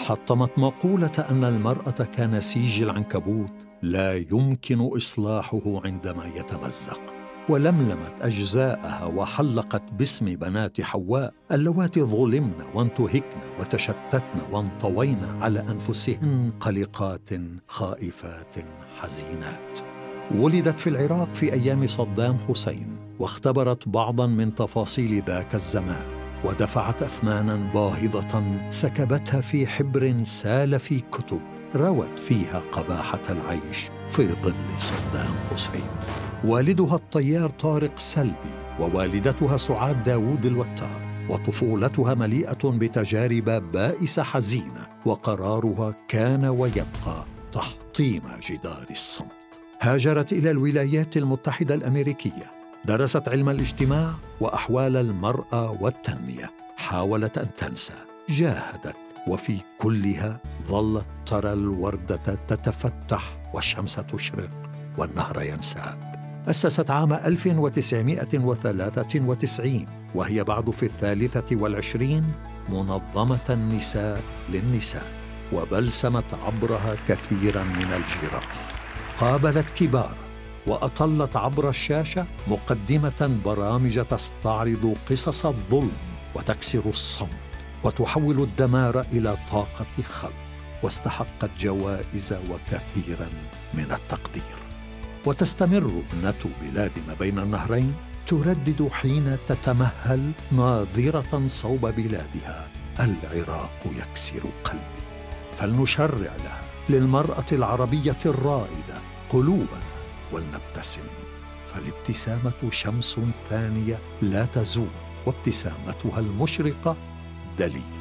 حطمت مقولة أن المرأة كنسيج العنكبوت لا يمكن إصلاحه عندما يتمزق ولملمت أجزاءها وحلقت باسم بنات حواء اللواتي ظلمن وانتهكن وتشتتن وانطوين على أنفسهن قلقات خائفات حزينات. ولدت في العراق في أيام صدام حسين واختبرت بعضا من تفاصيل ذاك الزمان. ودفعت اثمانا باهظة سكبتها في حبر سال في كتب روت فيها قباحة العيش في ظل صدام حسين. والدها الطيار طارق سلبي ووالدتها سعاد داوود الوتار وطفولتها مليئة بتجارب بائسه حزينة وقرارها كان ويبقى تحطيم جدار الصمت. هاجرت إلى الولايات المتحدة الأمريكية درست علم الاجتماع وأحوال المرأة والتنمية. حاولت أن تنسى جاهدت وفي كلها ظلت ترى الوردة تتفتح والشمس تشرق والنهر ينساب. أسست عام 1993 وهي بعد في الثالثة والعشرين منظمة النساء للنساء وبلسمت عبرها كثيرا من الجراح. قابلت كبارا وأطلت عبر الشاشة مقدمة برامج تستعرض قصص الظلم وتكسر الصمت وتحول الدمار إلى طاقة خلق واستحقت جوائز وكثيرا من التقدير. وتستمر ابنة بلاد ما بين النهرين تردد حين تتمهل ناظرة صوب بلادها العراق يكسر قلبي. فلنشرع لها للمرأة العربية الرائدة قلوبا ولنبتسم. فالابتسامة شمس ثانية لا تزول وابتسامتها المشرقة دليل.